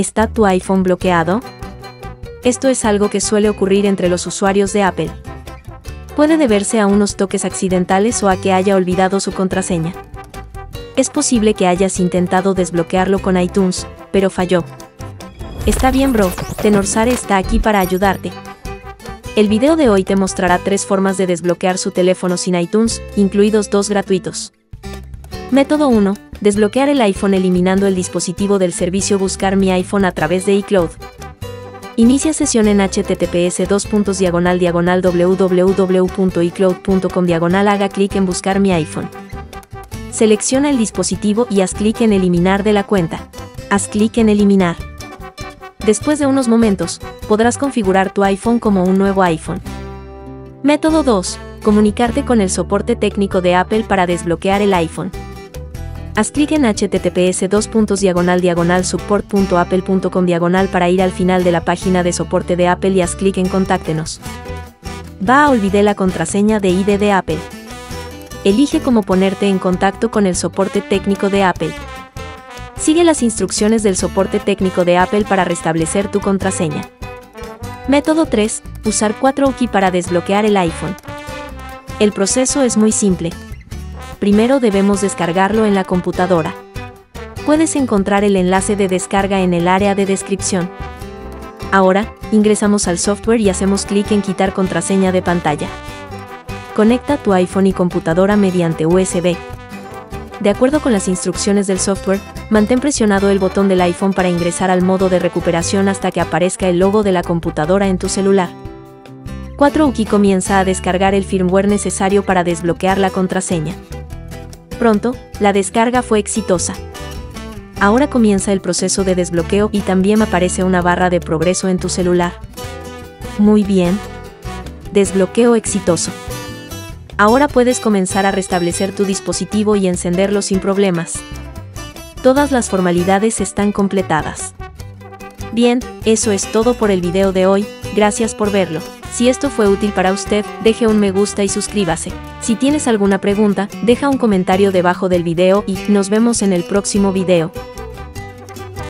¿Está tu iPhone bloqueado? Esto es algo que suele ocurrir entre los usuarios de Apple. Puede deberse a unos toques accidentales o a que haya olvidado su contraseña. Es posible que hayas intentado desbloquearlo con iTunes, pero falló. Está bien bro, Tenorsare está aquí para ayudarte. El video de hoy te mostrará tres formas de desbloquear su teléfono sin iTunes, incluidos dos gratuitos. Método 1. Desbloquear el iPhone eliminando el dispositivo del servicio Buscar mi iPhone a través de iCloud. Inicia sesión en https www.icloud.com diagonal haga clic en buscar mi iPhone. Selecciona el dispositivo y haz clic en eliminar de la cuenta. Haz clic en eliminar. Después de unos momentos, podrás configurar tu iPhone como un nuevo iPhone. Método 2. Comunicarte con el soporte técnico de Apple para desbloquear el iPhone. Haz clic en https diagonal para ir al final de la página de soporte de Apple y haz clic en Contáctenos. Va a olvidar la contraseña de ID de Apple. Elige cómo ponerte en contacto con el soporte técnico de Apple. Sigue las instrucciones del soporte técnico de Apple para restablecer tu contraseña. Método 3. Usar 4UKI para desbloquear el iPhone. El proceso es muy simple primero debemos descargarlo en la computadora. Puedes encontrar el enlace de descarga en el área de descripción. Ahora, ingresamos al software y hacemos clic en quitar contraseña de pantalla. Conecta tu iPhone y computadora mediante USB. De acuerdo con las instrucciones del software, mantén presionado el botón del iPhone para ingresar al modo de recuperación hasta que aparezca el logo de la computadora en tu celular. 4UKI comienza a descargar el firmware necesario para desbloquear la contraseña. Pronto, la descarga fue exitosa. Ahora comienza el proceso de desbloqueo y también aparece una barra de progreso en tu celular. Muy bien. Desbloqueo exitoso. Ahora puedes comenzar a restablecer tu dispositivo y encenderlo sin problemas. Todas las formalidades están completadas. Bien, eso es todo por el video de hoy, gracias por verlo. Si esto fue útil para usted, deje un me gusta y suscríbase. Si tienes alguna pregunta, deja un comentario debajo del video y nos vemos en el próximo video.